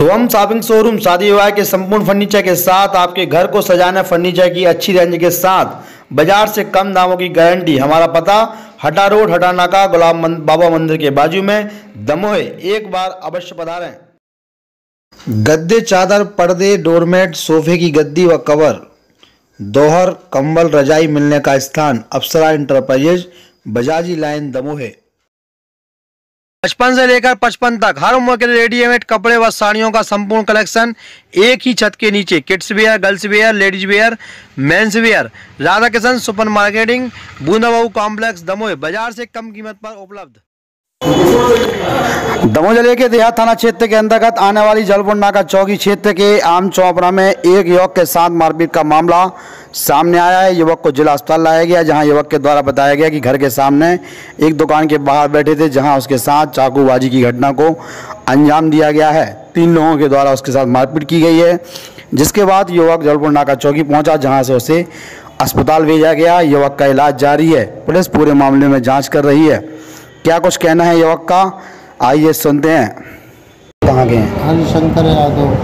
हम shopping showroom शादी विवाह के संपूर्ण फर्नीचर के साथ आपके घर को सजाना फर्नीचर की अच्छी रेंज के साथ बाज़ार से कम दामों की गारंटी हमारा पता हटा रोड हटा नाका गुलाब मंद, बाबा मंदिर के बाजू में दमोह एक बार अवश्य पधारें। गद्दे चादर पर्दे डोरमेट सोफे की गद्दी व कवर दोहर कंबल रजाई मिलने का स्थान अप्सरा इंटरप्राइजेज बजाजी लाइन दमोह। बचपन से लेकर पचपन तक। हर उम्र के रेडीमेड कपड़े व साड़ियों का संपूर्ण कलेक्शन एक ही छत के नीचे। Kids wear, girls wear, ladies wear, men's wear. Radha Kishan super marketing बूंदाबाऊ complex, Damoh. बाज़ार से कम कीमत पर उपलब्ध। दमोह ज़िले के देहात थाना क्षेत्र के अंतर्गत आने वाली जलपुर नाका चौकी क्षेत्र के आम चौपड़ा में एक युवक के साथ मारपीट का मामला सामने आया है। युवक को जिला अस्पताल लाया गया, जहाँ युवक के द्वारा बताया गया कि घर के सामने एक दुकान के बाहर बैठे थे, जहाँ उसके साथ चाकूबाजी की घटना को अंजाम दिया गया है। तीन लोगों के द्वारा उसके साथ मारपीट की गई है, जिसके बाद युवक जलपुर नाका चौकी पहुँचा, जहाँ से उसे अस्पताल भेजा गया। युवक का इलाज जारी है। पुलिस पूरे मामले में जाँच कर रही है। क्या कुछ कहना है युवक का? आइए सुनते हैं। कहाँ गए हैं? हरिशंकर यादव।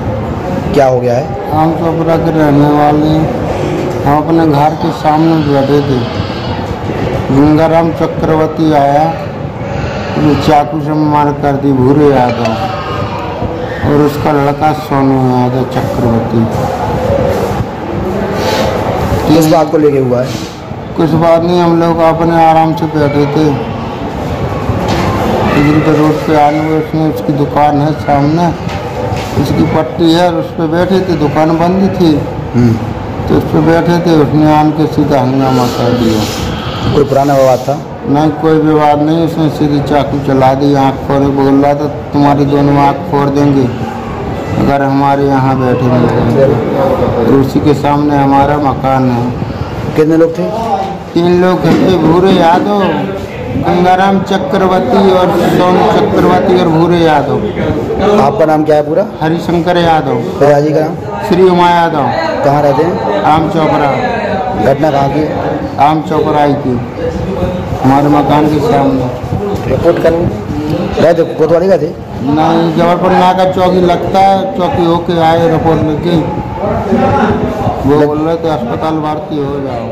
क्या हो गया है? आम चोपड़ा के रहने वाले हम अपने घर के सामने बैठे थे। गंगाराम चक्रवर्ती आया। जो चाकू से मार कर दी भूरे यादव। और उसका लड़का सोनू यादव चक्रवर्ती। किस बात को लेके हुआ है? कुछ बात नहीं हम लोग अपने आराम से बैठे थे। के रोड पे आने में उसने उसकी दुकान है सामने। उसकी पट्टी है और उस पर बैठे थे दुकान बंद थी। तो उस पर बैठे थे उसने आन के सीधा हंगामा कर दिया। कोई पुराना विवाद था? नहीं कोई विवाद नहीं उसने सीधी चाकू चला दी आँख फोड़े बोल रहा था तुम्हारी दोनों आँख फोड़ देंगे अगर हमारे यहाँ बैठे नहीं तो उसी के सामने हमारा मकान है। कितने लोग थे? तीन लोग थे भूरे यादव। गंगाराम चक्रवर्ती और सोनू चक्रवर्ती और भूरे यादव। आपका नाम क्या है पूरा? हरिशंकर यादव। पिताजी का नाम श्री उमा यादव। कहाँ रहते हैं? आम चौपड़ा घटना कहाँ की? आम चौपड़ा आई थी। हमारे मकान के सामने। रिपोर्ट कर गए थे कोतवाली गए थे? नहीं जबलपुर नाका चौकी लगता है चौकी होके आए रिपोर्ट लेके वो बोल रहे थे अस्पताल भर्ती हो जाओ।